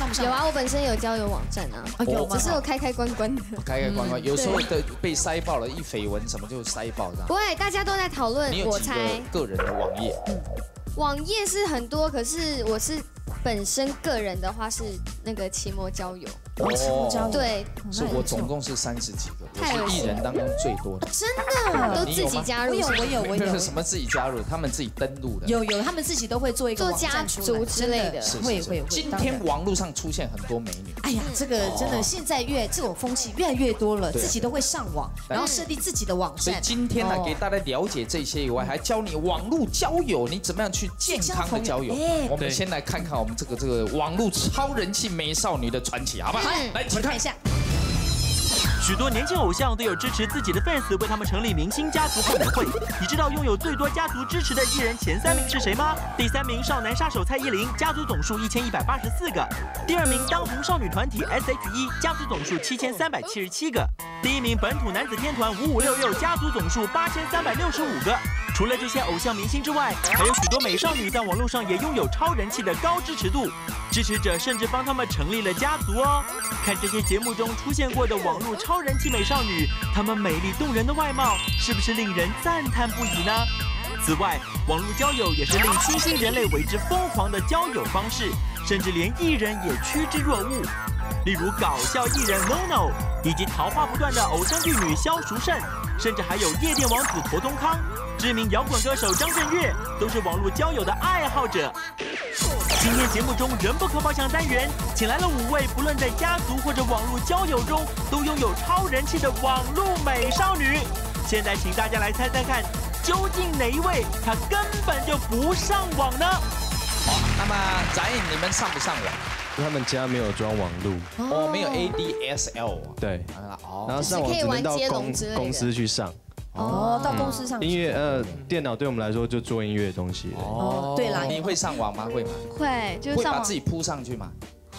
上不上？有啊，我本身有交友网站啊，有吗只是我开开关关的。开开关关，有时候对的被塞爆了，一绯闻什么就塞爆这样不。会，大家都在讨论我猜个个人的网页？网页是很多，可是我是本身个人的话是那个奇摩交友，哦，对，是我总共是三十几个，我是艺人当中最多的。真的？都自己加入，我有我有 我有什么自己加入，他们自己登录的。有有，他们自己都会做一个做网站。家族之类的。是会会会。今天网络上出现很多美女，哎呀，这个真的现在越这种风气越来越多了，自己都会上网，然后设立自己的网所以站。今天呢哦，给大家了解这些以外，还教你网络交友，你怎么样去健康的交友。哎。我们先来看看我们这个这个网络超人气美少女的传奇，好不好？来，请看一下，许多年轻偶像都有支持自己的 fans 为他们成立明星家族后援会。你知道拥有最多家族支持的艺人前三名是谁吗？第三名少男杀手蔡依林，家族总数一千一百八十四个；第二名当红少女团体 S.H.E，家族总数七千三百七十七个；第一名本土男子天团五五六六，家族总数八千三百六十五个。除了这些偶像明星之外，还有许多美少女在网络上也拥有超人气的高支持度，支持者甚至帮他们成立了家族哦。看这些节目中出现过的网络超人气美少女，她们美丽动人的外貌，是不是令人赞叹不已呢？此外，网络交友也是令新兴人类为之疯狂的交友方式，甚至连艺人也趋之若鹜。例如搞笑艺人 NONO，以及桃花不断的偶像剧女萧淑慎，甚至还有夜店王子陀东康、知名摇滚歌手张震岳，都是网络交友的爱好者。今天节目中人不可貌相单元，请来了五位不论在家族或者网络交友中都拥有超人气的网络美少女。现在请大家来猜猜看，究竟哪一位她根本就不上网呢？好那么翟颖，你们上不上网？他们家没有装网络，哦，没有 ADSL 啊。对，然后上网只能到公公司去上哦，到公司上音乐，呃，电脑对我们来说就做音乐的东西。哦，对啦，你会上网吗？会吗？会就是上网会把自己铺上去吗？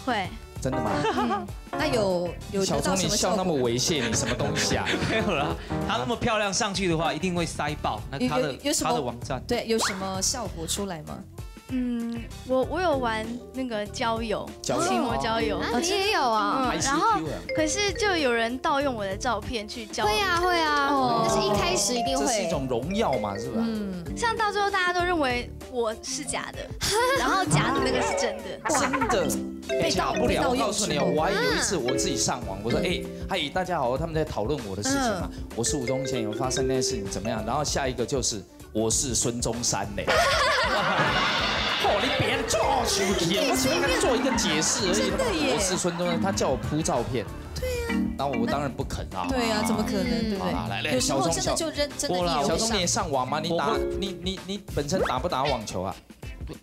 会，真的吗？那有有小钟，你笑那么？猥亵，你什么东西啊？没有啦，她那么漂亮上去的话，一定会塞爆。那有她的有有什么她的网站，对，有什么效果出来吗？嗯，我我有玩那个交友，交友奇摩交友，啊，你也有啊？嗯，然后可是就有人盗用我的照片去交会啊会啊，哦但是一开始一定会。这是一种荣耀嘛，是吧？嗯，像到最后大家都认为我是假的，然后假的那个是真的。真的被盗不了。我告诉你哦，我还有一次我自己上网，我说哎，嗨，大家好，他们在讨论我的事情嘛，我是吴宗宪，有发生那件事情怎么样？然后下一个就是我是孙中山嘞。做手机，我只跟他做一个解释而已。真的耶我是孙中山，他叫我铺照片。对呀。然后我当然不肯啊。对啊，怎么可能，对不好来来对？有时候小钟小真的就认真的我啦意有上小钟你也上网吗？你打你你你本身打不打网球啊？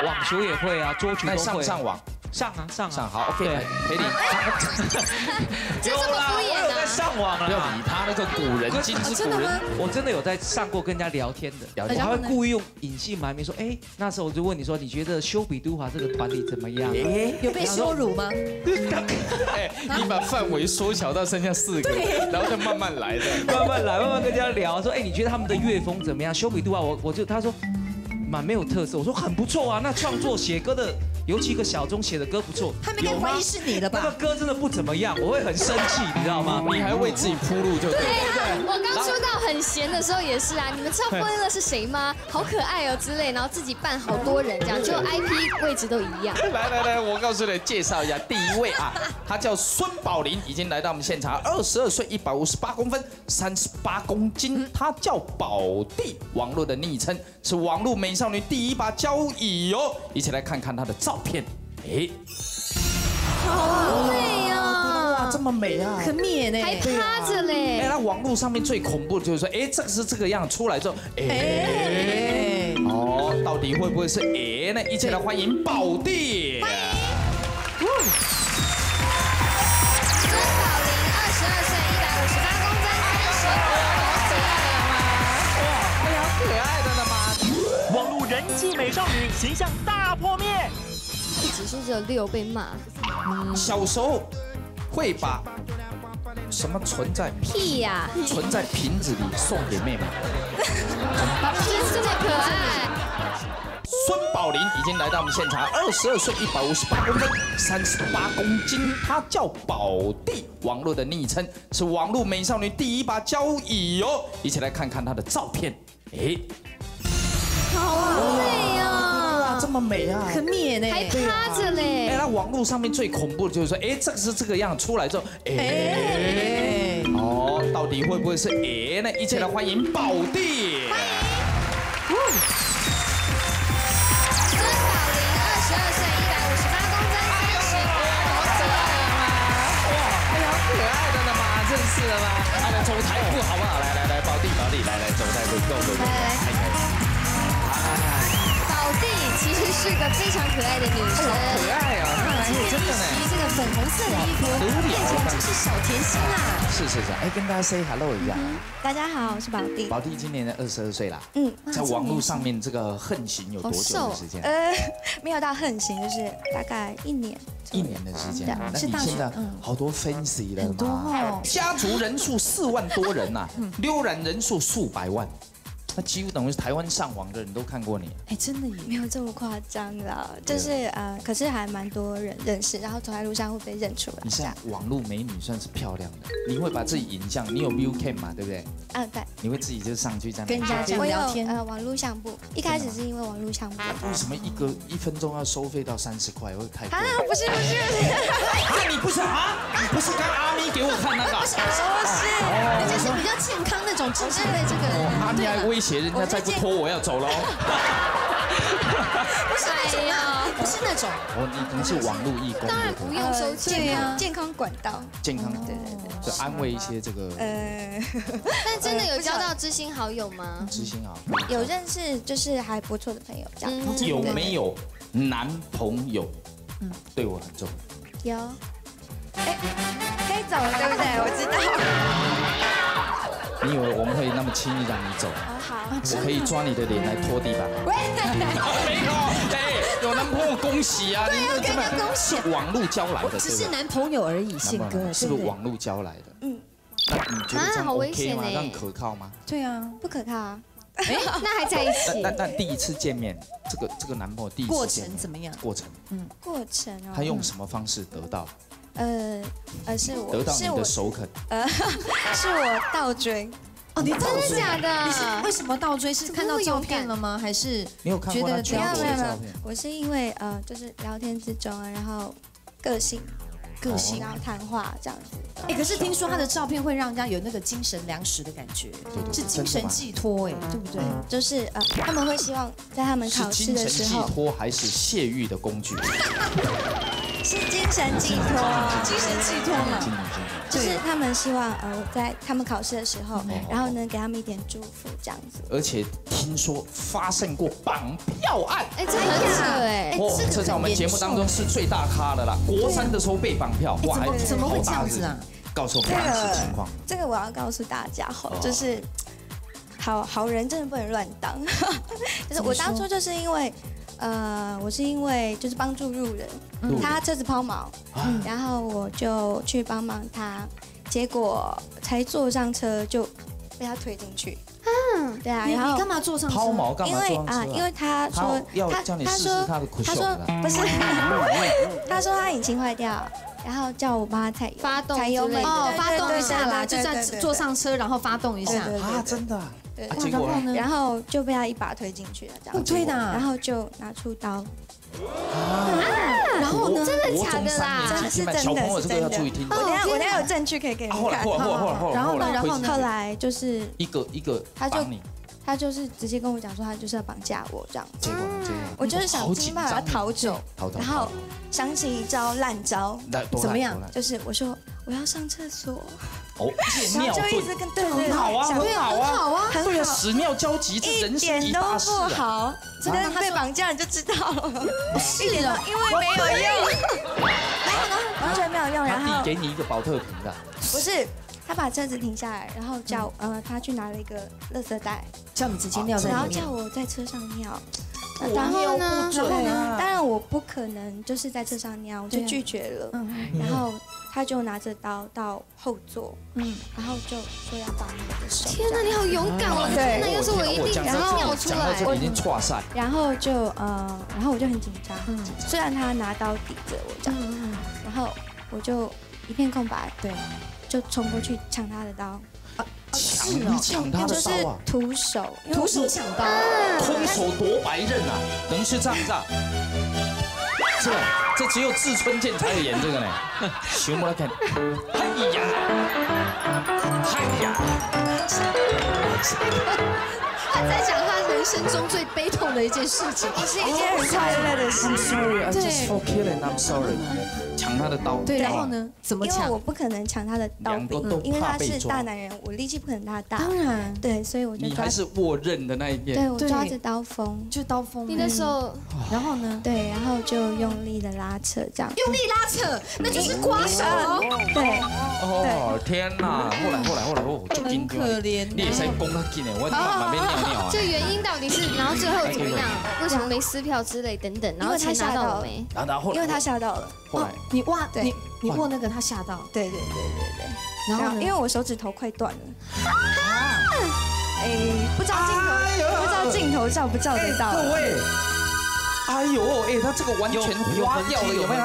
网球也会啊，桌球都会。不上网？上啊上啊上好，OK，对陪你。这这么敷我有在？上网不要。理他那个古人，今之古人。我真的有在上过跟人家聊天的，聊天我还会故意用隐姓埋名说，哎，那时候我就问你说，你觉得修比都华这个团体怎么样？有被羞辱吗？哎，你把范围缩小到剩下四个，然后就慢慢来的。慢慢来，慢慢跟人家聊，说，哎，你觉得他们的乐风怎么样？修比都华，我我就他说蛮没有特色，我说很不错啊，那创作写歌的，尤其一个小钟写的歌不错，他们应该有怀疑是你的吧那个？歌真的不怎么样，我会很生气，你知道吗？你还为自己铺路就对了。我刚出道很闲的时候也是啊，你们知道霍恩乐是谁吗？好可爱哦之类，然后自己扮好多人这样，就 IP 位置都一样。来来来，我告诉你，介绍一下第一位啊，他叫孙宝林，已经来到我们现场，二十二岁，一百五十八公分，三十八公斤，他叫宝弟，网络的昵称是网络美少女第一把交椅哦，一起来看看他的照片，哎，好美啊哇，这么美啊！很美呢，还趴着嘞哎，那网络上面最恐怖的就是说，哎，这个是这个样，出来之后，哎，哎，哦，到底会不会是哎呢？一起来欢迎宝弟。孙宝林，二十二岁，一百五十八公分，三十哎呀，可爱的了吗？网络人气美少女形象大破灭。只有六被骂，小时候会把什么存在屁呀！存在瓶子里送给妹妹？真的可爱。孙宝林已经来到我们现场，二十二岁，一百五十八公分，三十八公斤。他叫宝弟，网络的昵称是网络美少女第一把交椅哦。一起来看看他的照片。哎，好美啊，这么美啊！很美呢，还趴着哎，嘞。那网络上面最恐怖的就是说，哎，这个是这个样，出来之后，哎，哦，到底会不会是哎呢？一起来欢迎宝弟。孙宝林，二十二岁，一百五十八公分，三十哎呀，可爱的了嘛，认识了吗？啊，来走台步好不好？来来来，宝弟宝弟，来来走台步，go go go，来来宝弟其实是个非常可爱的女生，可爱啊，今天真的一袭呢。这个粉红色的衣服，变成就是小甜心啊！是是是，哎，跟大家 say hello 一下。大家好，我是宝弟。宝弟今年二十二岁啦，嗯，在网络上面这个横行有多久的时间？呃，没有到横行，就是大概一年。一年的时间对，那是现在嗯好多 fancy 了很多嘛哦？家族人数四万多人呐，浏览人数数百万，那几乎等于是台湾上网的人都看过你。哎，真的也没，有这么夸张啦，就是呃，可是还蛮多人认识，然后走在路上会被认出来你是。网络美女，算是漂亮的。你会把自己影像，你有 view cam 嘛，对不对？啊，对，你会自己就上去这样跟人家这样我有聊天呃网络相簿，一开始是因为网络相簿。为什么一个一分钟要收费到三十块？会太贵啊？，不是不是不是，那你不是啊？你不是刚阿咪给我看那个？不是，不是，就是比较健康那种，只是被这个哦阿咪还威胁人家再不拖我要走喽。不是那种啊，不是那种，我，你可能是网络义工，当然不用收钱健啊康健康管道。健康，对对对，就安慰一些这个呃，但真的有交到知心好友吗？知心好友。有认识就是还不错的朋友这样。嗯有没有男朋友？嗯，对我很重要。有。哎，可以走了，对不对？我知道。你以为我们会那么轻易让你走？哦，好。我可以抓你的脸来拖地板。喂，没有，哎，有男朋友恭喜啊！对要跟人家恭喜是网络交来的，只？是男朋友而已，宪哥，是不？是网络交来的？嗯，那你觉得这样啊好危 OK 吗？险哎这样可靠吗？对啊，不可靠啊。哎 那还在一起那？那第一次见面，这个这个男朋友第一次过程怎么样？过程，嗯过程哦。他用什么方式得到呃呃，是我得到你是我的首肯？呃 是我倒追。哦，你真的假的？你是为什么倒追？是看到照片了吗？还是你有看过他觉全没有我是因为呃，就是聊天之中啊，然后个性个性然后谈话这样子。哎，可是听说他的照片会让人家有那个精神粮食的感觉，是精神寄托，哎，对不对？就是呃，他们会希望在他们考试精神寄的时候寄托还是泄欲的工具？是精神寄托，精神寄托嘛精神寄托。就是他们希望呃，在他们考试的时候，嗯然后呢给他们一点祝福这样子。而且听说发生过绑票案。哎，这很扯哎。哦这在我们节目当中是最大咖的啦。国三的时候被绑票，哇，哎怎么还怎么会这样子啊？告诉我们当时情况。这个我要告诉大家哈哦，就是好好人真的不能乱当。就是我当初就是因为，呃，我是因为就是帮助路人，路他车子抛锚，啊然后我就去帮忙他，结果才坐上车就被他推进去。嗯，对啊，你然后你干嘛坐上车？抛锚干因为嘛装啊，因为他他说要叫你试试他的苦他说。不是，他说他引擎坏掉，然后叫我帮他踩油发动踩油门哦，对发动一下啦，就在坐上车，然后发动一下。啊，真的啊？对啊结果？然后呢？然后就被他一把推进去了，这样。子。推的啊，然后就拿出刀，然后呢？真的假的啦？三年级，是真的小朋友这个要是真的。注意听。我等下我等下有证据可以给你们看后。来后来后来后来然后呢？来然后呢？后来。就是一个一个他就绑你，他就是直接跟我讲说他就是要绑架我这样，结果我就是想尽办法逃走，然后想起一招烂招，怎么样？就是我说我要上厕所，哦，然尿就一直遁，跟对对对，很好啊，想很好啊，好啊，对啊，屎尿交集，这人一生一点都大事啊。不好，真的被绑架你就知道了，一点都因为没有用，没有呢，完全没有用，然后给你一个保特瓶的，不是。他把车子停下来，然后叫呃，他去拿了一个垃圾袋，叫你直接尿在然后叫。我在车上尿。然尿不然后准啊当然我不可能就是在车上尿，我就拒绝了。嗯，然后他他就拿着刀到后座，嗯，然后就说要绑我的手。天哪，你好勇敢！我的天哪，要是我一定然后尿出来。我已经然后就呃，然后我就很紧张，嗯虽然他拿刀抵着我这样，然后我就一片空白，对，就冲过去抢他的刀，抢你抢他就是的刀啊！徒手，徒手抢刀，空手夺白刃啊，能是这样子啊？这这只有志春健才有演这个呢。熊猫看，哎呀，哎呀，他在讲他人生中最悲痛的一件事情。是一件很快乐的事 I'm 情。sorry, I 对 just for killing. I'm sorry. 抢他的刀。对，然后呢？怎么抢因为我？不可能抢他的刀柄因为他是大男人，我力气不可能他大。当然，对，所以我就抓你还，是握刃的那一边。对我抓着刀锋，就刀锋。你的手然后呢？对，然后就用力的拉扯，这样。用力拉扯，那就是刮手。对，哦天哪！后来后来后来，我就很。可怜你也在攻他进来，我 尿尿啊这。原因到底是，然后最后怎么样？为什么没撕票之类等等，然后钱拿到了没？然后因为他吓到了。后来哦你哇对你你握那个，他吓到。对对对对对。然后？因为我手指头快断了。哎，不知道镜头，不知道镜头照不照得到。各位，哎呦，哎，他这个完全花掉了，有没有？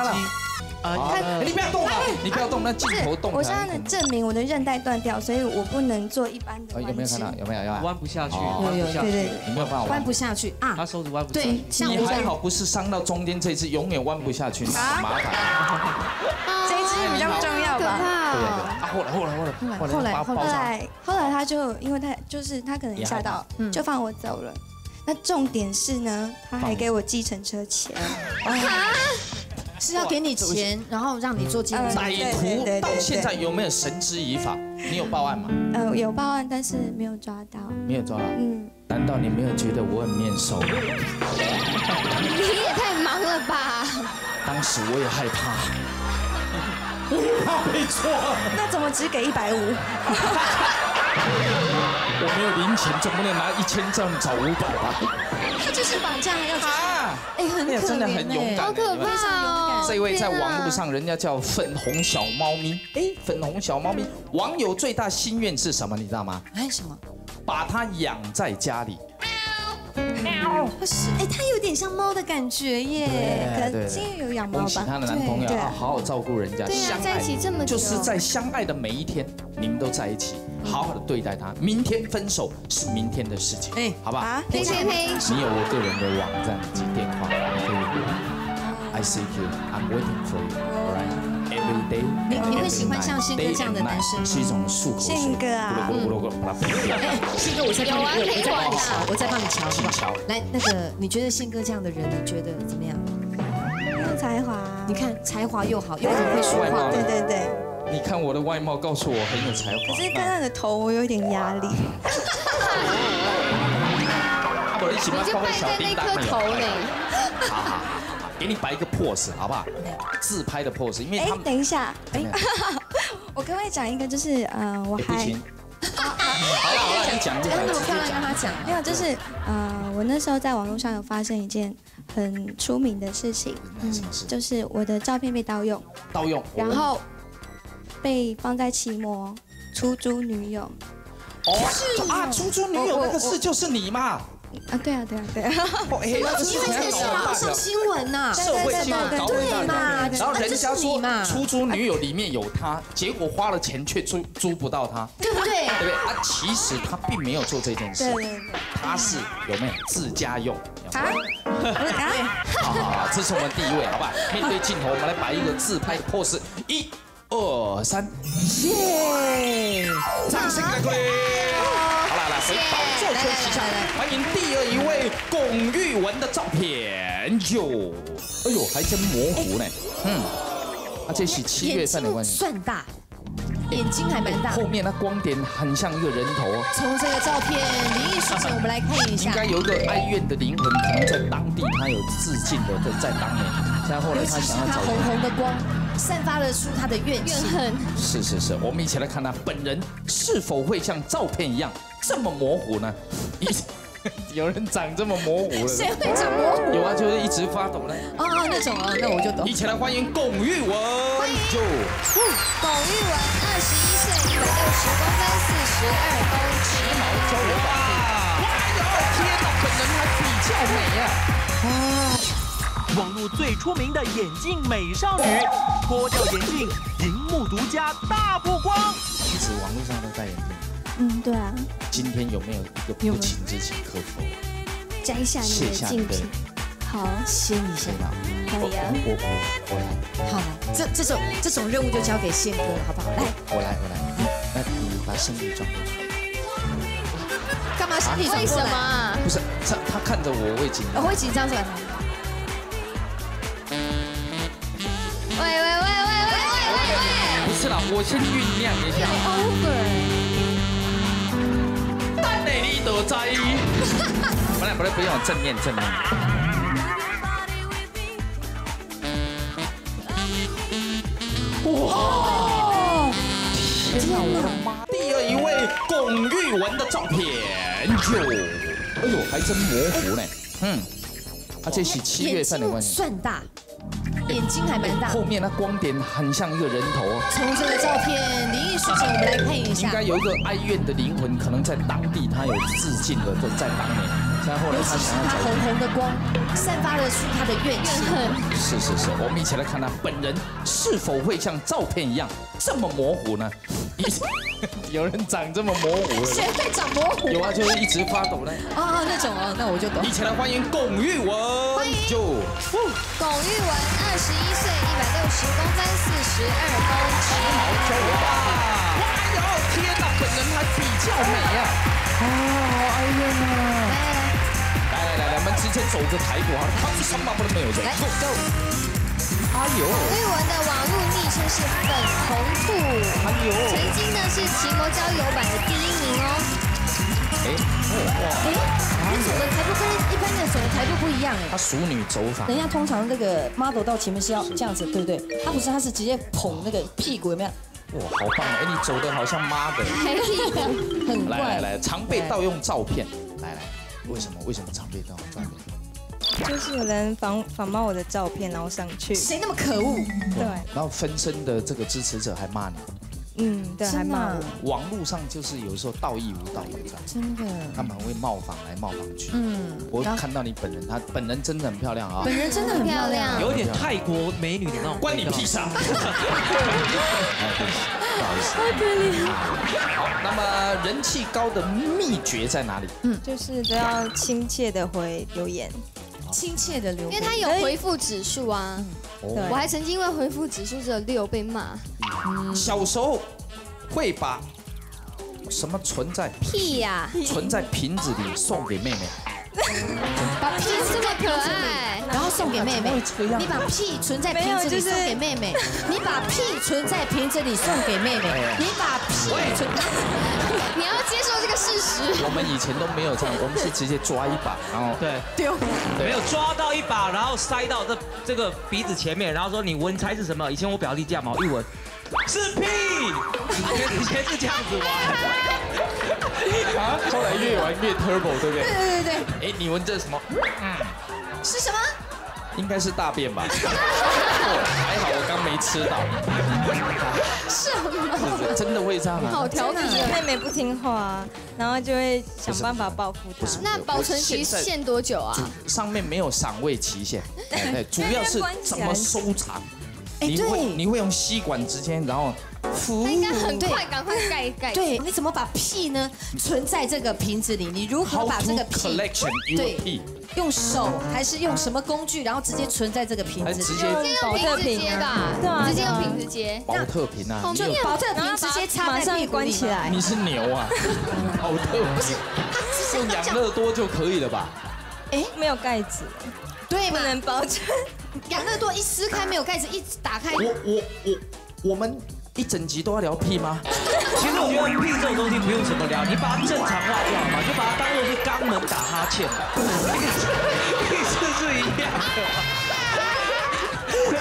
啊，哎你不要动啊！你不要动，那镜头动。我现在能证明我的韧带断掉，所以我不能做一般的呃有没有看到？有没有？有没有？弯不下去，哦弯不下去对对对，你没有办法弯弯不。下去啊他。手指弯不下对去，。像我你还好不是伤到中间这一次，永远弯不下去，麻烦。这一支比较重要可吧。对啊，后来后来后来后来后。来后来他就因为他就是他可能吓到，就放我走了。那重点是呢，他还给我计程车钱。是要给你钱，然后让你做纪录。歹徒到现在有没有绳之以法？你有报案吗？呃，有报案，但是没有抓到。没有抓到。嗯，难道你没有觉得我很面熟？你也太忙了吧！当时我也害怕，我也怕被抓。那怎么只给一百五？我没有零钱，总不能拿一千这样找五百吧？他就是绑架要去，啊！哎，很可哎呀真的很。勇敢好可怕哦！这位在网络上，人家叫粉红小猫咪。哎，粉红小猫咪，网友最大心愿是什么？你知道吗？哎，什么？把它养在家里。是，哎，它有点像猫的感觉耶。可能是因为有养猫吧。恭喜她的男朋友对啊，好好照顾人家，相爱在一起这么久就是在相爱的每一天，你们都在一起，好好的对待他。明天分手是明天的事情，哎好不好？啊，呸呸呸！你有我个人的网站及电话，你可以 seek you, I'm waiting for you, alright? Every day. 你你会喜欢像宪哥这样的男生吗是一种漱口水。宪哥啊咕噜咕噜咕噜咕噜把它喷掉哎，宪哥，我在帮你，有啊我在帮你瞧，我在帮你瞧，好不好请瞧？来，那个，你觉得宪哥这样的人，你觉得怎么样？很有才华。你看才华又好，又很会说话外貌，对对对，你看我的外貌，告诉我很有才华。可是看他的头，我有点压力。我，一起帮你就拜在那颗头呢。给你摆一个 pose 好不好？自拍的 pose，因为哎等一下，哎哎，我可不可以讲一个？就是呃，我还。好了好 了，你讲你讲，那么漂亮，让他讲。没有，就是呃，我那时候在网络上有发生一件很出名的事情，嗯？就是我的照片被盗用，盗用，然后被放在奇摩出租女友。哦啊，出租女友那个事就是你嘛？啊，对啊，对啊，对啊，哦，哎，那个事情还这个事好搞。上新闻呐，社会新闻搞对很大嘛然后人家说出租女友里面有他，结果花了钱却租租不到他，对不对？对不对？啊，其实他并没有做这件事对，对对。他是有没有自家用？啊，好好好，这是我们第一位，好不好？面对镜头，我们来摆一个自拍的 pose，一、二、三，耶！掌声给各位。好了，来回宝座圈旗下，欢迎第二一位龚玉文的照片哟。哎呦，还真模糊呢。嗯，啊，这是七月份的关系。算大，眼睛还蛮大。后面那光点很像一个人头哦。从这个照片灵异事件，我们来看一下应。该有一个哀怨的灵魂，可能在当地他有致敬的，在在当年，现在后来尤其是他想要找他红红的光，散发了出他的怨怨。恨，是是是，我们一起来看他本人是否会像照片一样这么模糊呢？一有人长这么模糊了？谁会长模糊？有啊，就是一直发抖的。哦哦，那种啊，那我就懂一。起来欢迎龚玉文，欢迎。龚玉文，二十一岁，一百六十公分，四十二公斤。交流版。哇哟，天哪，本人还比较美啊！网络最出名的眼镜美少女，脱掉眼镜，荧幕独家大曝光。一直网络上都戴眼镜，嗯，对啊，今天有没有一个不情之请可否？摘下你的的镜品。好，掀一下？可以啊我我我我来，好了，这这种这种任务就交给宪哥了，好不好？来，我来我来。那你把身体转过去。干嘛身体转为什过来么？啊？不是，他他看着我，我会紧张。我会紧张是吧？喂不是啦，我先酝酿一下。内你都在。不来不来，不用正面正面。哇！天哪，我的妈！第二一位龚玉文的照片就，哎呦，还真模糊呢。嗯，啊，这是七月份的关系。睛算大，眼睛还蛮大。后面那光点很像一个人头哦。从这个照片灵异事件，我们来看一下应下。该有一个哀怨的灵魂，可能在当地他有致敬的，在在当年，现在后来他想要找红红的光，散发了出他的怨气。是是是，我们一起来看他本人是否会像照片一样这么模糊呢？有人长这么模糊谁的？会长模糊？有啊，就是一直发抖的。哦，那种哦，那我就懂一。起来欢迎龚玉文，欢迎就龚玉文，二十一岁，一百六十公分，四十二公斤。哇！哇哟，天哪，本人还比较美啊！哦，哎呀妈！来来来，来我们直接走着台步好了，他是什么不能没有的。来 Go go！哎呦，龚玉文的网络昵称是粉红兔，哎呦，曾经呢是奇摩交友版的第一名哦。哎，哇，你走的台步跟一般的走的台步不一样哎。他熟女走法人。家通常那个 model 到前面是要这样子，对不对？他不是，他是直接捧那个屁股，有没有？哇，好棒！哎，你走的好像妈的。黑屁股，很怪。来来来，常被盗用照片。来来，为什么？为什么常被盗用照片？就是有人仿仿冒我的照片，然后上去。谁那么可恶？对，然后分身的这个支持者还骂你。嗯，对，还骂我。网络上就是有时候道义无道的真的。他们很会冒仿来冒仿去。嗯，我看到你本人，她本人真的很漂亮啊。本人真的很漂亮。有一点泰国美女的那种。关你屁事啊！哎对不起不好意思。好可怜。好，那么人气高的秘诀在哪里？嗯就是都要亲切的回留言。亲切的留言，因为他有回复指数啊。我还曾经因为回复指数只有六被骂，小时候会把什么存在？屁呀，存在瓶子里送给妹妹？把屁这么可爱。送给妹妹。你把屁存在瓶子里送给妹妹，你把屁存在瓶子里送给妹妹，你把屁存在。你要接受这个事实。我们以前都没有这样，我们是直接抓一把，然后对，丢。没有抓到一把，然后塞到这这个鼻子前面，然后说你闻猜是什么？以前我表弟这样嘛，一闻是屁，以前以前是这样子玩。啊，后来越玩越 turbo，对不对？对对对，哎，你闻这是什么？嗯是什么？应该是大便吧？哦还好我刚没吃到。什么？真的会这样啊好？调皮啊！妹妹不听话，然后就会想办法报复她。那保存期限多久啊？上面没有赏味期限，主要是怎么收藏。哎你会你会用吸管直接，然后服那应该很快，赶快盖盖。对，你怎么把屁呢存在这个瓶子里？你如何把这个屁对用手还是用什么工具，然后直接存在这个瓶子里？还是直接用瓶子接吧，对啊直接用瓶子接。保特瓶啊？你就有保特瓶直接插马上在屁股里关起来。你是牛啊？保特瓶用养乐多就可以了吧？哎，没有盖子，不对嘛？能保证。养乐多一撕开没有盖子，一打开，我我我我们一整集都要聊屁吗？其实我觉得屁这种东西不用怎么聊，你把它正常化就好嘛，就把它当做是肛门打哈欠，意思是一样的。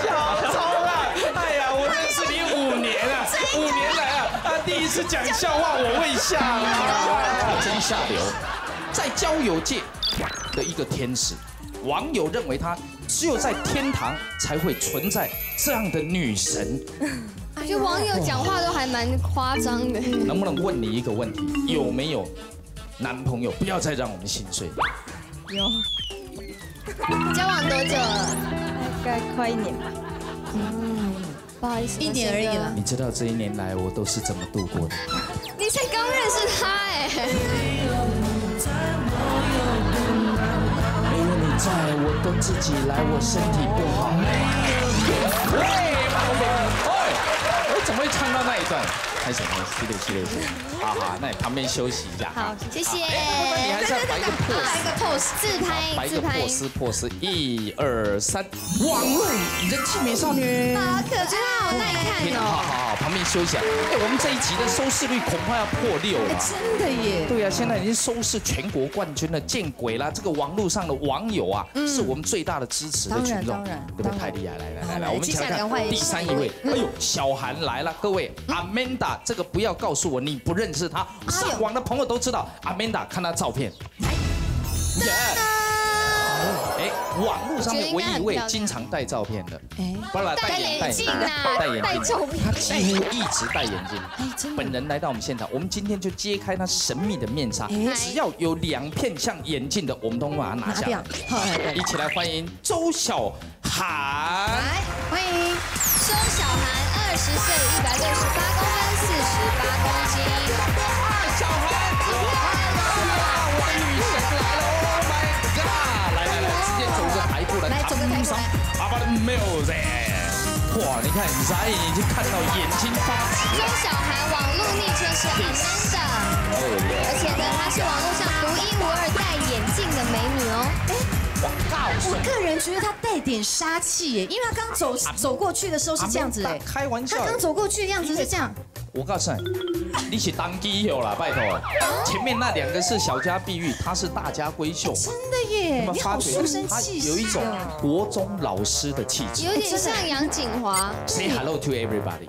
小超啊！哎呀，我认识你五年了，五年来啊，他第一次讲笑话我会笑啊，真下流。在交友界的一个天使，网友认为他只有在天堂才会存在这样的女神。我觉得网友讲话都还蛮夸张的。能不能问你一个问题？有没有男朋友？不要再让我们心碎。有交往多久了？大概快一年吧。不好意思，一年而已了。你知道这一年来我都是怎么度过的？你才刚认识他哎。没有你在，我都自己来，我身体不好。一段？开始，系列，系列，系列。好好，那你旁边休息一下。好，谢谢。那你还是要摆一个 pose，摆一个 pose，自拍，摆一个自拍。pose pose，一二三，网络人气美少女。好可爱，好耐看好哦。好好，旁边休息啊。哎，我们这一集的收视率恐怕要破六了。真的耶！对啊，现在已经收视全国冠军了，见鬼啦！这个网络上的网友啊，是我们最大的支持的群众，对不对？太厉害，来来来来，我们一起来看第三一位。哎呦，小韩来了，各位，Amanda，这个不要告诉我你不认识她，上网的朋友都知道，Amanda，看他照片。耶！哎，网络上面唯一一位经常戴照片的，哎，戴眼镜啊戴眼镜，戴照片。他几乎一直戴眼镜。哎，本人来到我们现场，我们今天就揭开他神秘的面纱。哎。只要有两片像眼镜的，我们都把它拿拿掉。下一起来欢迎周小涵。来，欢迎。周小涵，二十岁，一百六十八公分，四十八公斤。小涵，哇，我的女神来了！Oh my god！来来来，直接走个台步来，来走个台步来阿巴的 music。哇，你看，眨眼已经看到眼睛发直周了。小孩网络昵称是 Amanda，而且呢，她是网络上独一无二戴眼镜的美女哦。我告我个人觉得他带点杀气耶，因为他刚走走过去的时候是这样子哎，开玩笑他。刚走过去的样子是这样，我告诉你，你是当机友啦，拜托。前面那两个是小家碧玉，他是大家闺秀。真的耶，你好有发觉书生他气息有一种哦国中老师的气质有点像杨锦华，？Say hello to everybody。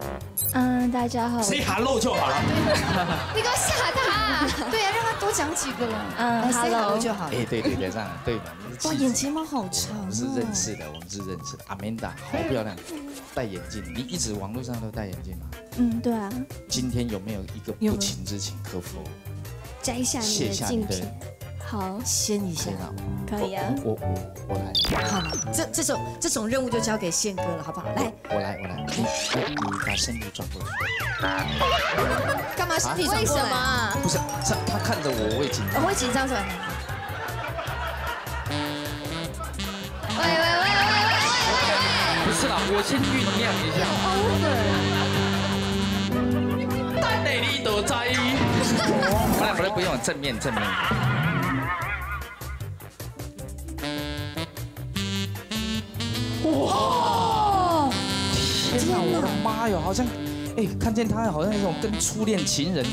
嗯，大家好。Say hello 就好了。你给我吓他！对呀，让他多讲几个啦。嗯 say hello 就好了。哎，对对对，这样对嘛？你是哇，眼睫毛好长哦。我们是认识的，我们是认识的。Amanda 好漂亮，戴眼镜。你一直网络上都戴眼镜吗？嗯，对啊，今天有没有一个不情之请可否？摘下你卸的镜品，好，掀一下可以。啊。我我我来，好，这这种这种任务就交给宪哥了，好不好？来，我来我来，你把身体转过去。干嘛身体转为什么？啊？不是，他他看着我，我会紧张。我会紧张是吧？喂喂喂喂喂不是啦，我先酝酿一下。但你你都在。不来不来，不用正面正面。哇！天哪，我的妈哟，好像，哎，看见他好像那种跟初恋情人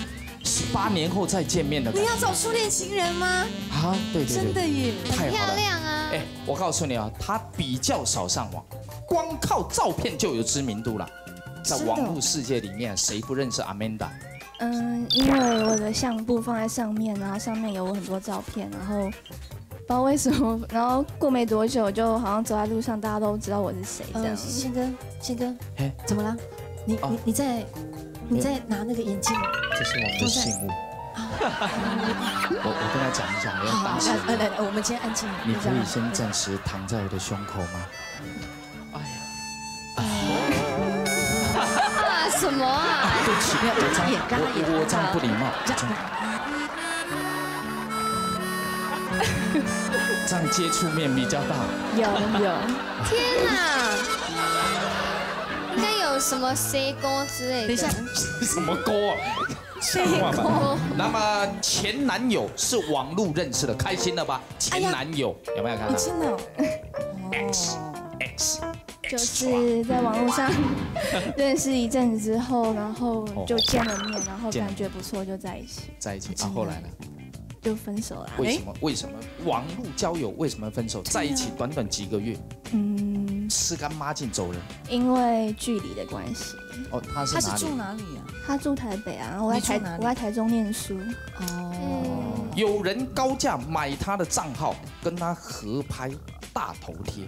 十八年后再见面的感觉你要找初恋情人吗？啊！对对对，真的耶！太，漂。亮啊！哎，我告诉你啊，他比较少上网，光靠照片就有知名度了。在网络世界里面，谁不认识 Amanda？嗯，因为我的相簿放在上面，然后上面有我很多照片，然后不知道为什么，然后过没多久，就好像走在路上，大家都知道我是谁这呃，样。宪哥，宪哥哎，怎么了？你哦你你在你在拿那个眼镜？这是我们的信物。我我跟他讲一下，我要好，担心。来来来，我们先安静。你可以先暂时躺在我的胸口吗？我这样我我这样不礼貌，这这样样这样接触面比较大。有有，天哪！应该有什么 C 勾之类的。等一下，什么歌啊？那么前男友是网路认识的，开心了吧？前男友有没有看到你真的哦 X X 就是在网络上 认识一阵子之后，然后就见了面，然后感觉不错，就在一起，在一起啊？后来呢？就分手了。为什么？为什么网络交友为什么分手？在一起短短几个月，嗯，吃干抹净走人。因为距离的关系，哦，他是他是？住哪里啊？他住台北啊，然后我在台我在台中念书，哦，有人高价买他的账号，跟他合拍大头贴，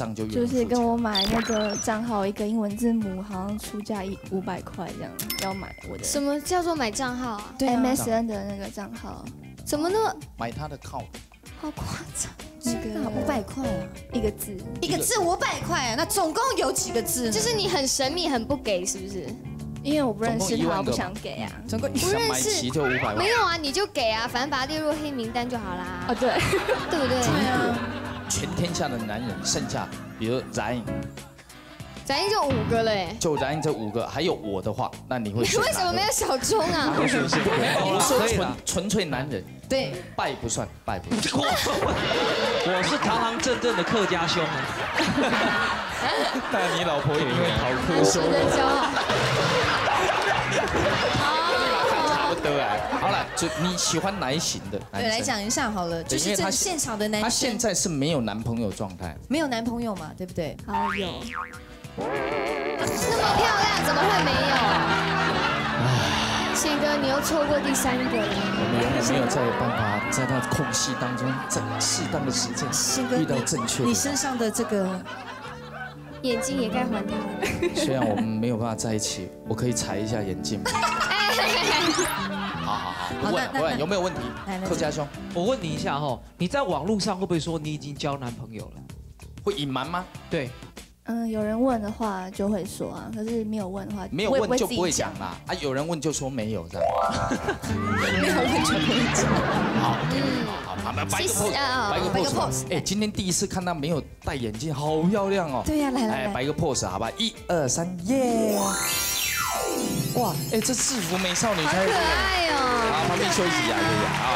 账就是跟我买那个账号一个英文字母，好像出价一五百块这样，要买我的什么叫做买账号啊？对啊 MSN 的那个账号，怎么那么买他的靠，好夸张？那个五百块啊，一个字，一个字五百块啊，那总共有几个字？就是你很神秘，很不给，是不是？因为我不认识他，我不想给啊。总共不想认识买齐就五百万没。有啊，你就给啊，反正把它列入黑名单就好啦。哦，对，对不对？对啊，全天下的男人剩下，比如冉颖，咱就五个了哎，就冉颖这五个，还有我的话，那你会你 选为什么没有小钟啊？没有啦，我说纯。纯粹男人，对，败不算，败不算。我是堂堂正正的客家兄啊。那你老婆也因为逃很课值得骄傲。差不多哎。好了，就你喜欢哪一型的男对，生？来讲一下好了，就是这现场的男他生现在是没有男朋友状态，没有男朋友嘛，对不对？好有，那么漂亮，怎么会没有？宪哥，你又错过第三个了我了。们永远没有在有办法在那空隙当中，在适当的时间宪哥，遇到正确的人。你身上的这个眼镜也该还他了。虽然我们没有办法在一起，我可以踩一下眼镜吗？问不问，有没有问题来来？客家兄我问你一下哈，你在网络上会不会说你已经交男朋友了？会隐瞒吗？对，嗯，有人问的话就会说啊，可是没有问的话，没有问就不会讲啦。啊，有人问就说没有这样。没有问就不会讲。好，嗯，好，好，摆个 pose，啊摆个 pose。哎，今天第一次看到没有戴眼镜，好漂亮哦。对呀，来来摆个 pose 好吧，一二三，耶！哇，哎，这制服美少女好可。爱。旁边休息一下，休息一下啊。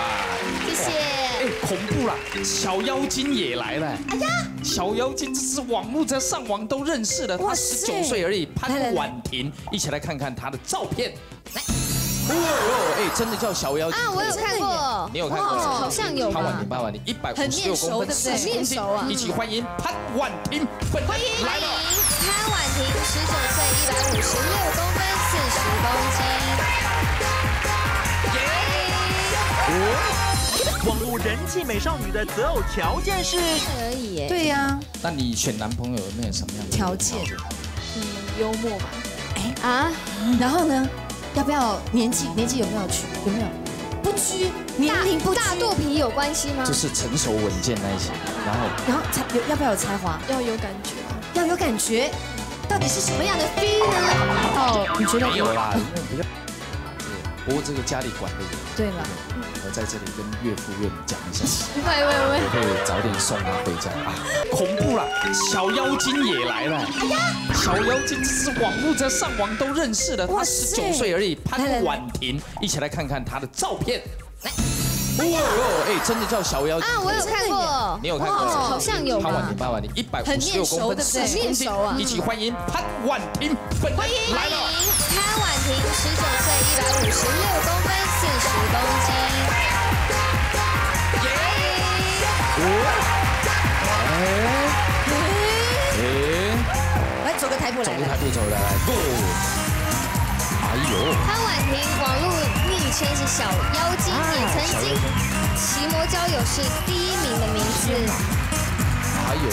谢谢。哎，恐怖啦，小妖精也来了。哎呀，小妖精这是网络在上网都认识的，她十九岁而已，潘婉婷，一起来看看她的照片。来，哦哟，哎，真的叫小妖精。啊，我有看过。你有看过？哦好像有潘婉婷，潘婉婷，一百五很面十六公分，熟对不对40公斤面熟啊一起欢迎潘婉婷欢迎来了。潘婉婷，十九岁，一百五十六公分，四十公斤。网络人气美少女的择偶条件是可以耶。对呀，那你选男朋友有没有什么样的条件？嗯幽默吧。哎啊，然后呢，要不要年纪？年纪有没有去？有没有？不拘，年龄不拘大肚皮有关系吗？就是成熟稳健那一些，然后然后才有要不要有才华？要有感觉啊。要有感觉，到底是什么样的 feel 呢？哦，你觉得没有啦，比较。不过这个家里管的严，对了，我在这里跟岳父岳母讲一下，喂喂喂，我会早点送他回家。啊！恐怖了，小妖精也来了！哎呀，小妖精这是网络在上网都认识的，她十九岁而已，潘婉婷，一起来看看她的照片。来，哦哟，哎，真的叫小妖精。啊，我有看过。你有看过？哦好像有潘婉婷，潘婉婷，一百五十六公分，四十公斤面熟啊，一起欢迎潘婉婷本人欢迎。来了。潘婉婷，十九岁，一百五十六公分，四十公斤。哎，来走个台步来走个台步走来来，Go！哎呦，潘婉婷网络昵称是小妖精，也曾经奇摩交友是第一名的名字。哎呦，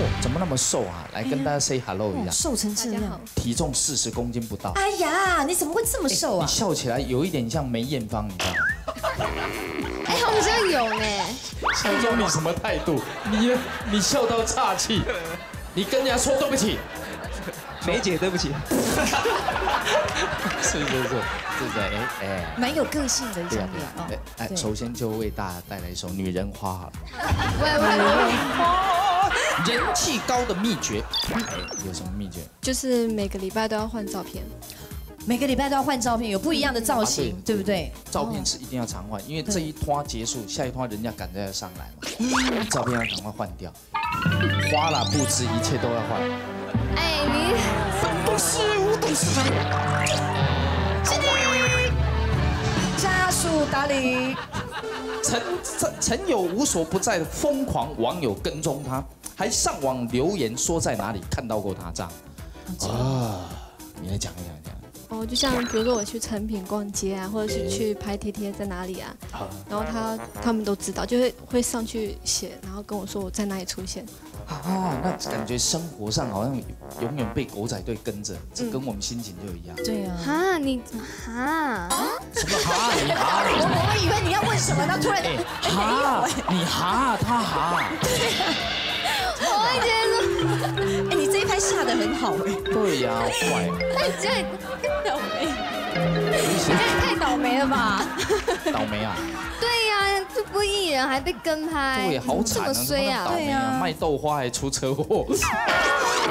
哦，怎么那么瘦啊？来跟大家 say hello 一下，瘦成这样。体重四十公斤不到。哎呀，你怎么会这么瘦啊你啊？笑起来有一点像梅艳芳，你知道吗？哎，好像有呢。小钟，你什么态度？你你笑到岔气，你跟人家说对不起。梅姐，对不起。是是是是的，哎哎。蛮有个性的一张脸哦。哎，首先就为大家带来一首《女人花》好了。喂 喂喂，人气高的秘诀，哎，有什么秘诀？就是每个礼拜都要换照片。每个礼拜都要换照片，有不一样的造啊型，对对不对？照片是一定要常换，因为这一拖结束，下一拖人家赶着要上来嘛，照片要赶快换掉。花了布置，一切都要换。哎你都是吴董事长。家属打理，曾曾曾有无所不在的疯狂网友跟踪他，还上网留言说在哪里看到过他这样。啊，你来讲一讲讲。哦，就像比如说我去成品逛街啊，或者是去拍贴贴在哪里啊，然后他他们都知道，就会会上去写，然后跟我说我在哪里出现。啊，那感觉生活上好像永远被狗仔队跟着，这跟我们心情就一样。对啊。哈，你哈，什么哈你哈 我我还以为你要问什么呢，突然哎哈你哈他哈，我会觉得说，哎，你这一拍下的很好哎。对呀，坏，那你这样倒霉，你这样太倒霉了吧？倒霉啊，对呀，这不艺人还被跟拍，对，好这惨啊，么衰啊倒！霉啊，卖豆花还出车祸，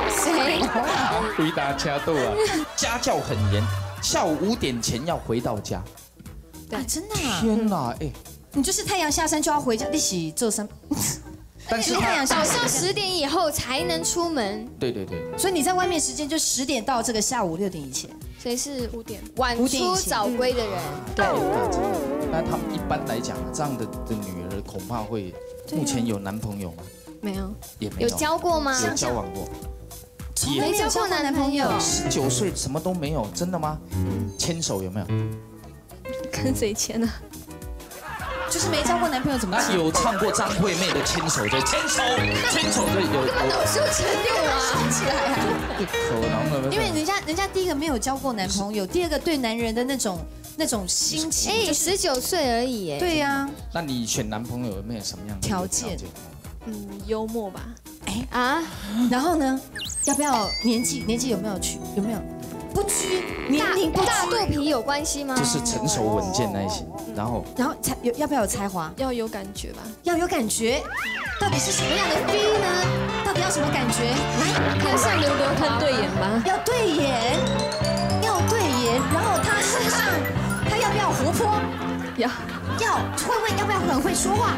谁？回答掐豆啊，家教很严，下午五点前要回到家。啊，真的啊？天哪，哎，你就是太阳下山就要回家，一起做三。但是他太阳早上十点以后才能出门，对对对，所以你在外面时间就十点到这个下午六点以前。所以是五点晚出早归的人。对，那他们一般来讲，这样的的女儿恐怕会，目前有男朋友吗？没有，也没有，有交过吗？有交往过，也没交过男朋友，十九岁什么都没有，真的吗？牵手有没有？跟谁签啊？就是没交过男朋友怎么那有唱过张惠妹的牵手？就牵手，牵手。就有有那我是成六啊！起来啊？可能的，因为人家人家第一个没有交过男朋友，第二个对男人的那种那种心情，哎，十九岁而已，哎，对呀，那你选男朋友有没有什么样的条件？嗯，幽默吧？哎。啊，然后呢，要不要年纪？年纪有没有去？有没有不拘年龄不大，肚皮有关系吗？就是成熟稳健那一些，然后然后才有要不要有才华，要有感觉吧？要有感觉，到底是什么样的 feel 呢？到底要什么感觉？来，看像刘德华对眼吗？要对眼，要对眼，然后他身上 他要不要活泼？要要会不会要不要很会说话？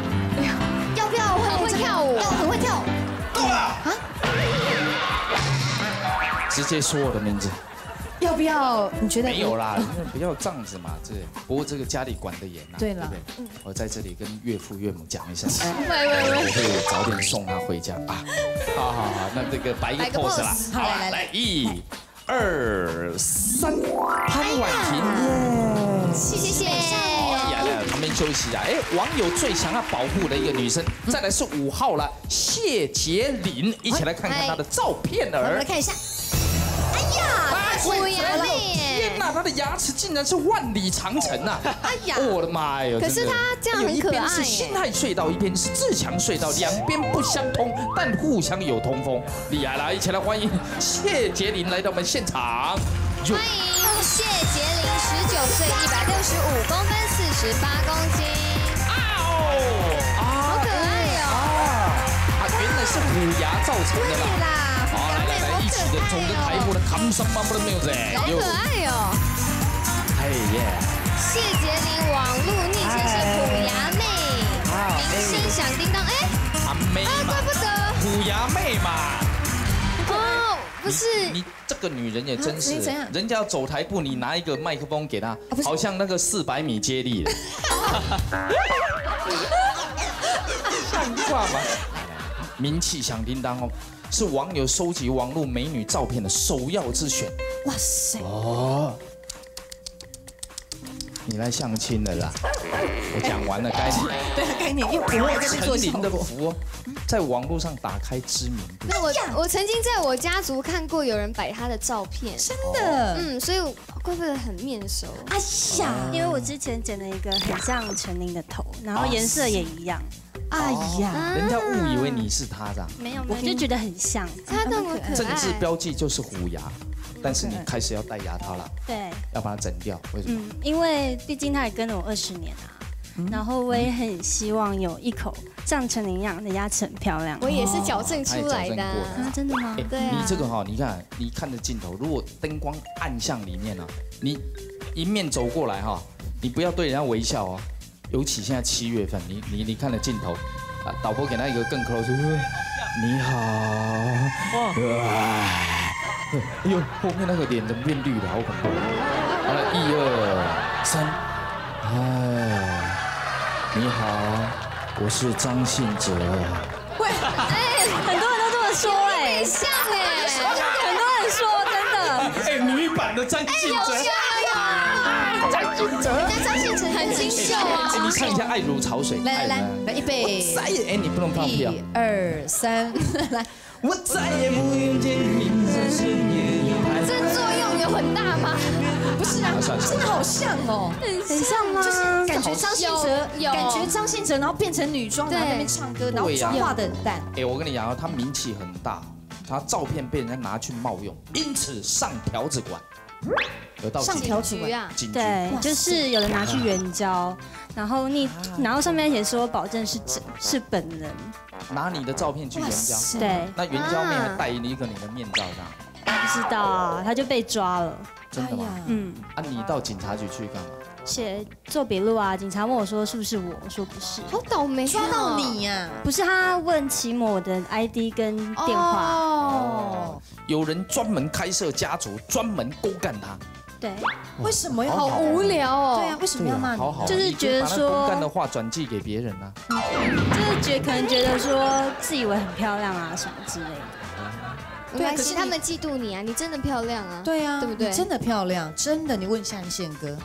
要不要很会跳舞要很会跳舞。啊，直接说我的名字。要不要？你觉得没有啦，不要这样子嘛，这不过这个家里管得严呐，对啦不对？我在这里跟岳父岳母讲一声，喂喂喂，我会早点送他回家啊。好好好，那这个摆一个 pose 啦，好来来一、二、三，潘婉婷。谢谢。哎呀，来旁边休息啊！哎，网友最想要保护的一个女生，再来是五号了，谢杰林，一起来看看她的照片儿我们来。看一下。哎呀，虎牙妹耶天哪，他的牙齿竟然是万里长城啊！哎呀我的妈呀！可是他这样很可爱耶哎呦一边是辛亥隧道，一边是自强隧道，两边不相通，但互相有通风。厉害了，一起来欢迎谢杰林来到我们现场。欢迎谢杰林，十九岁，一百六十五公分，四十八公斤，啊哦，好可爱哦！啊，原来是虎牙造成的啦。啦，好，来来来，一起的走着台步的 come some 好可爱哦！哎耶，谢洁玲网路昵称是虎牙妹，明星响叮当，哎，阿妹啊，嘛怪，不得。虎牙妹嘛。哦，不是，你这个女人也真是人家要走台步，你拿一个麦克风给她，好像那个四百米接力的，像话吗？名气响叮当哦，是网友收集网络美女照片的首要之选。哇塞，哦，你来相亲了啦！我讲完了，该你。对啊，概念，因为我有在做陈琳的。福哦，在网络上打开知名度。那我我曾经在我家族看过有人摆她的照片，真的，嗯，所以我怪不得很面熟。哎呀，因为我之前剪了一个很像陈琳的头，然后颜色也一样，哎呀，人家误以为你是他这样。没有没有，就觉得很像。他那么可政治爱，标记就是虎牙，但是你开始要戴牙套了，对，要把它整掉。为什么？嗯，因为毕竟他也跟了我二十年啊，然后我也很希望有一口像陈琳一样的牙齿很漂亮。我也是矫正出来的真的吗哎？对啊你这个哈，你看，你看着镜头，如果灯光暗向里面呢，你迎面走过来哈，你不要对人家微笑哦。尤其现在七月份，你你你看了镜头，啊，导播给他一个更 close，你好，哇，哎呦，后面那个脸怎么变绿了，好恐怖。好了，一二三，哎，你好，我是张信哲。喂，哎很多人都这么说哎，像哎，很多人说真的。哎，女版的张信哲。有呀，张信哲，人家张信哲很清秀啊。哎，你唱一下《爱如潮水》。来来来，来预备。再也，哎，你不能放屁啊！一二三，来。我再也不愿见你，深夜有爱。这作用有很大吗？不是啊，真的好像哦，很像吗？就是感觉张信哲，有感觉张信哲，然后变成女装，然后在那边唱歌，然后妆化的很淡。哎，我跟你讲啊，他名气很大，他照片被人家拿去冒用，因此上条子馆。有到上条子局啊？对，就是有人拿去援交，然后你，然后上面写说保证是真，是本人。拿你的照片去援交，对，那援交面还戴一个你的面罩上，不知道啊，他就被抓了，真的吗？嗯，啊，你到警察局去干嘛？写做笔录啊，警察问我说是不是我，我说不是，好倒霉，抓到你呀？不是他问齐某的 ID 跟电话，哦，有人专门开设家族，专门勾干他。对，为什么要好无聊哦？对啊，为什么要骂你？好好，就是觉得说干的话转寄给别人啊。就是觉可能觉得说自以为很漂亮啊什么之类的。对啊，可是他们嫉妒你啊，你真的漂亮啊。对啊，对不对？真的漂亮，真的。你问一下宪哥。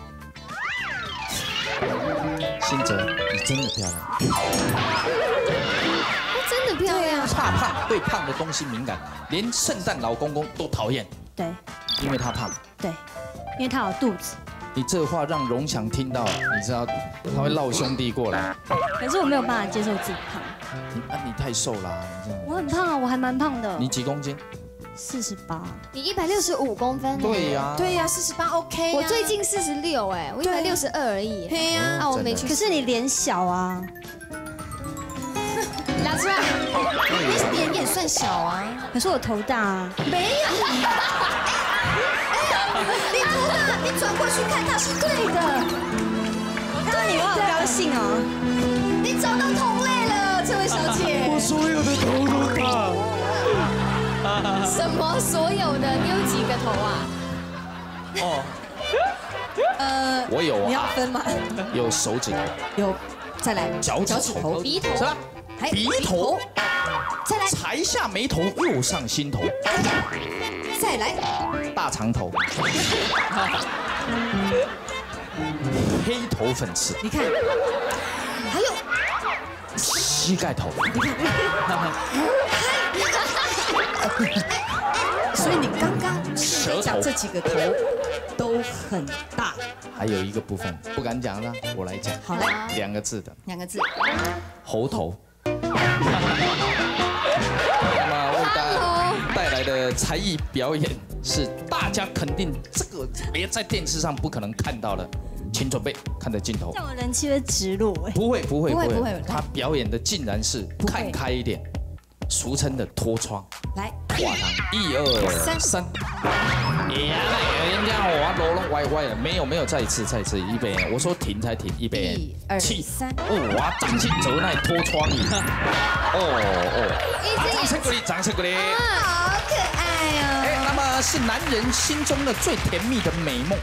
新哲，你真的漂亮。真的漂亮。怕胖，对胖的东西敏感，连圣诞老公公都讨厌。对，因为他胖。对。因为他有肚子，你这话让荣强听到，你知道他会闹兄弟过来。可是我没有办法接受自己胖。啊，你太瘦啦，你这样。我很胖啊，我还蛮胖的。你几公斤？四十八。你一百六十五公分。对呀。对呀，四十八 OK。我最近四十六哎，我一百六十二而已。对呀。啊，我没去。可是你脸小啊。拿出来。你脸也算小啊。可是我头大啊。没有。你头大，你转过去看，他是对的。对你我好高兴哦。你找到同类了，这位小姐。我所有的头都大。什么所有的？你有几个头啊？哦。呃，我有啊。你要分吗？有手指头。有，再来。脚趾头。鼻头。是吧？鼻头。再来。才下眉头，又上心头。再来，大长头，黑头粉刺，你看，还有膝盖头，你看，所以你刚刚讲这几个头都很大，还有一个部分不敢讲了，我来讲，好嘞，两个字的，两个字，猴 头。带来的才艺表演是大家肯定这个别在电视上不可能看到的，请准备看着镜头。像我人气会直落哎，不会不会不会不会，他表演的竟然是看开一点，俗称的脱窗。来，挂堂，一二三三。呀，人家我罗龙歪歪了，没有没有，再一次再一次，一边我说停才停，一边七三。哇，张信哲那脱窗。哦哦，掌声鼓励，掌声鼓励。可爱哦！哎，那么是男人心中的最甜蜜的美梦，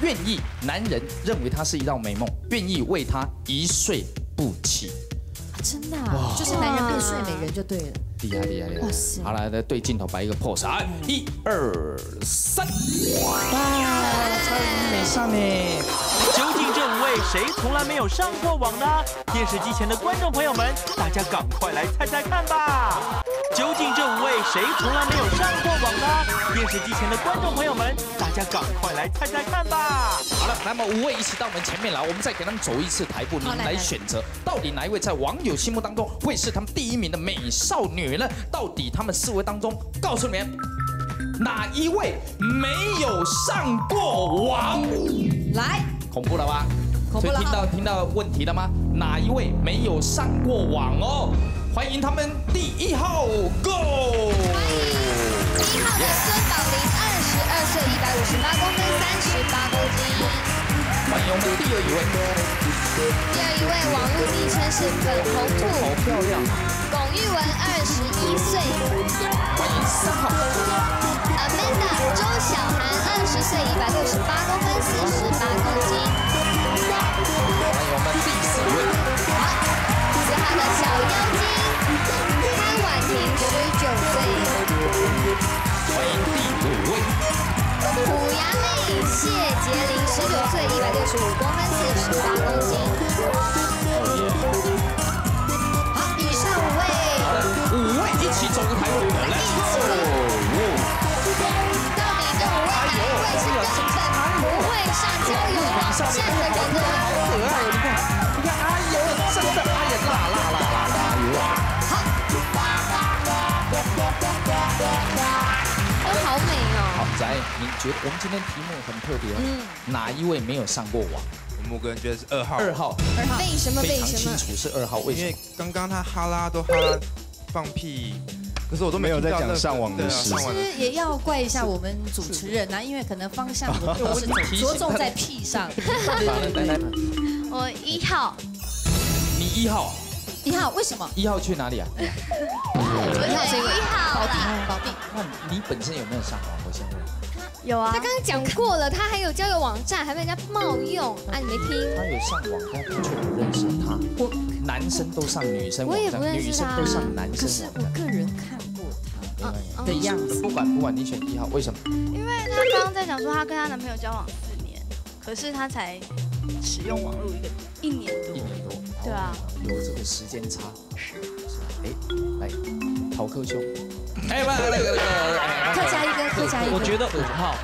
愿意男人认为它是一道美梦，愿意为它一睡不起。真的，就是男人变睡美人就对了。厉害厉害厉害！好来，来对镜头摆一个 pose，啊，一二三。哇，超美上呢！究竟这五位谁从来没有上过网呢？电视机前的观众朋友们，大家赶快来猜猜看吧！究竟这五位谁从来没有上过网呢？电视机前的观众朋友们，大家赶快来猜猜看吧！好了，那么五位一起到我们前面来，我们再给他们走一次台步，你们来选择，到底哪一位在网友心目当中会是他们第一名的美少女呢？到底他们四位当中，告诉你们，哪一位没有上过网？来，恐怖了吧？所以听到听到问题了吗？哪一位没有上过网哦？欢迎他们第一号，Go！欢迎一号十八公分，三十八公斤。欢迎我们第二一位，第二一位网络昵称是粉红兔，好漂亮。龚玉文，二十一岁。欢迎三号，Amanda 周小涵，二十岁，一百六十八公分，四十八公斤。欢迎我们第四位，好，四号的小妖精。潘婉婷十九岁，欢迎第五位，虎牙妹谢杰林，十九岁，一百六十五公分，四十八公斤。好，以上五位，五位一起走个台舞来。到底这五位哪一位是根本不会上交友网站的人呢？可爱哦，你看，你看，哎呦，真的，你觉得我们今天题目很特别嗯？哪一位没有上过网？我们个人觉得是二号，二号，二号为什么？非常为什么？清楚是二号，为什么因为？刚刚他哈拉都哈拉放屁，可是我都没有在讲上网的事其实也要怪一下我们主持人啊，因为可能方向不是 着重在屁上。来来来，我一号，你一号，一号为什么？一号去哪里啊？一号这个一号保定，保定，那你本身有没有上网？我先问。有啊他，刚刚讲过了，他还有交友网站，还被人家冒用啊！你没听？他有上网，但我却不认识他。我男生都上女生网我也不站，认识女生都上男可是我。个人看过他啊的样子。不管不管你选一号，为什么？因为她刚刚在讲说她跟她男朋友交往四年，可是她才使用网络一个一年多一，年多。对啊哦，有这个时间差。是。哎，来，逃课兄。哎，不，那个那个哎，客家一个，客家一个。我觉得五号。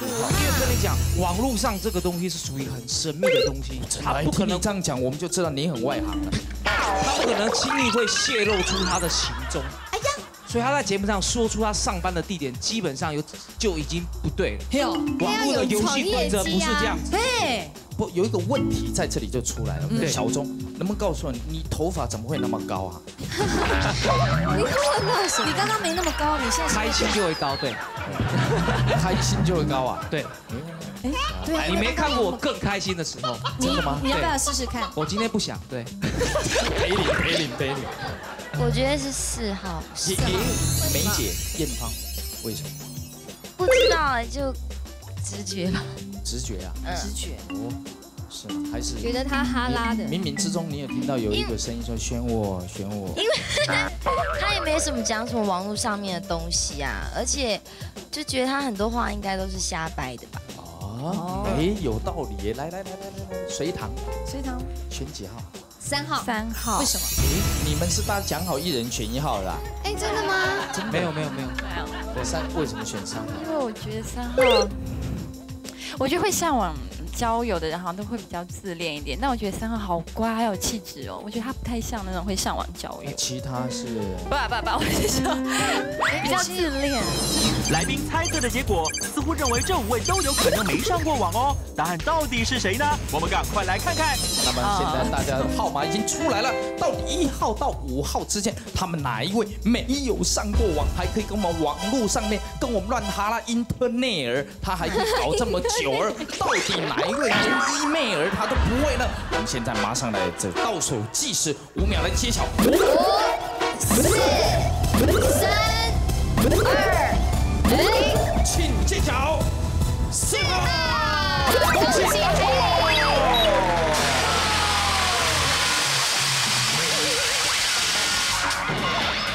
因为跟你讲，网络上这个东西是属于很神秘的东西，他不可能，这样讲，我们就知道你很外行了。他不可能轻易会泄露出他的行踪。哎呀，所以他在节目上说出他上班的地点，基本上有就已经不对了。嘿，网络的游戏规则不是这样子。嘿，不，有一个问题在这里就出来了。对小钟，能不能告诉我，你头发怎么会那么高啊？你问到什么？你刚刚没那么高，你现在开心就会高，对 开心就会高啊？对。哎，对啊，你没看过我更开心的时候，真的吗你要不要试试看？我今天不想，对。陪领陪领陪领。我觉得是四号，梅姐艳芳，为什么？不知道哎，就直觉吧。直觉啊？直觉。哦，是吗？还是觉得他哈拉的？冥冥之中你也听到有一个声音说选我选我？因为 他也没什么讲什么网络上面的东西啊，而且就觉得他很多话应该都是瞎掰的吧。哦，哎，有道理耶！来来来来来来，隋唐隋唐选几号？三号。三号为什么？哎，你们是大家讲好一人选一号的啊？哎，真的吗？没有没有没有，没有，我，三为什么选三号？因为我觉得三号，我就会向往交友的人好像都会比较自恋一点，但我觉得三号好乖，还有气质哦。我觉得他不太像那种会上网交友。其他是不不不，我是说比较自恋。来宾猜测的结果似乎认为这五位都有可能没上过网哦，答案到底是谁呢？我们赶快来看看。那么现在大家的号码已经出来了，到底一号到五号之间，他们哪一位没有上过网，还可以跟我们网络上面跟我们乱哈拉 internet 他还可以搞这么久儿，到底哪一位连 email 他都不会呢？我们现在马上来这倒数计时五秒来揭晓。五、四、三、二、零，请揭晓。四号，恭喜黑林！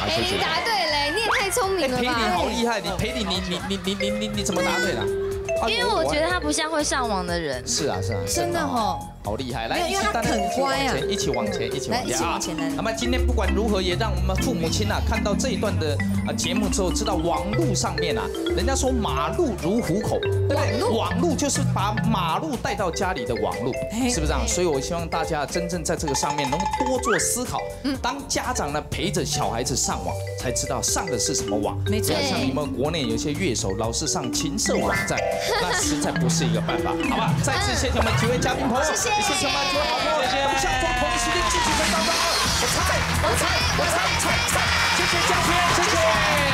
黑林答对嘞，你也太聪明了吧裴吧！林好厉害，你裴林你你你你你你你怎么答对的？啊因为我觉得他不像会上网的人。是啊是啊，真的哦，好厉害！来，因为他一起大家很乖啊一起往前，一起往前，一起往前那么今天不管如何，也让我们父母亲啊看到这一段的啊节目之后，知道网络上面啊，人家说马路如虎口，对不对？网路就是把马路带到家里的网路，是不是这样？所以我希望大家真正在这个上面能多做思考。当家长呢陪着小孩子上网，才知道上的是什么网。没错像你们国内有些乐手老是上情色网站，那实在不是一个办法，好吧？再次谢谢我们几位嘉宾朋友，谢谢谢谢。我们几位好朋友，谢。谢我们下周同一时间继续跟大家，我猜，我猜，我猜，猜猜，谢谢。嘉宾，谢谢。